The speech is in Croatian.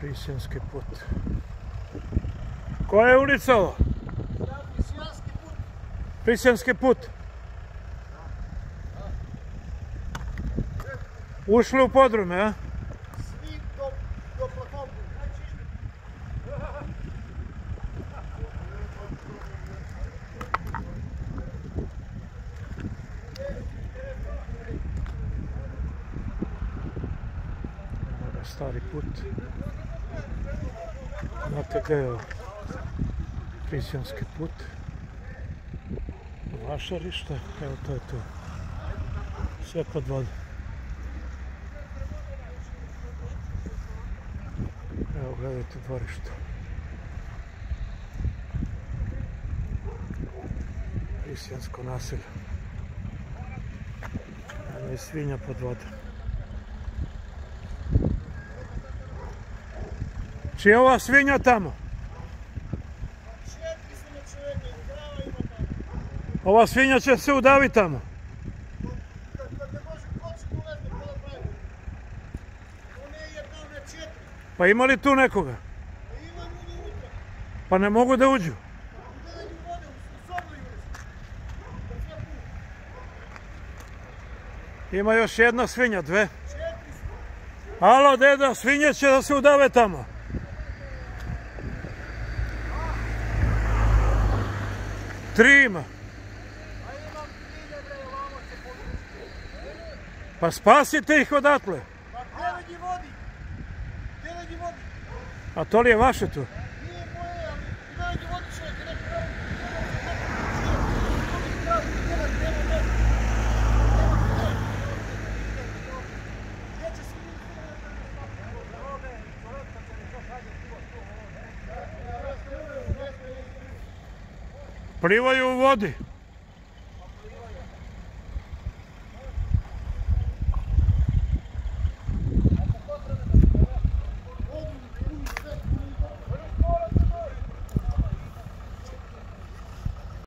Prisjenski put. Koja je ulica ovo? Prisjenski put. Ušli u podrume, a? Svi do, do ga stari put. Znate gdje je? Prisjenski put. Vašarište, evo to je to. Sve pod vodom. Evo gledajte dvorište. Prisjensko naselje. Evo je svinja pod vodom. Čija je ova svinja tamo? Ova svinja će se udaviti tamo. Pa ima li tu nekoga? Pa ne mogu da uđu. Ima još jedna svinja, dve. Alo, deda, svinje će da se udave tamo. Povući. Pa spasite ih odatle. Pa gdje vodi? Gdje vidi vodi? A to li je vaše tu? Plivaju u vodi.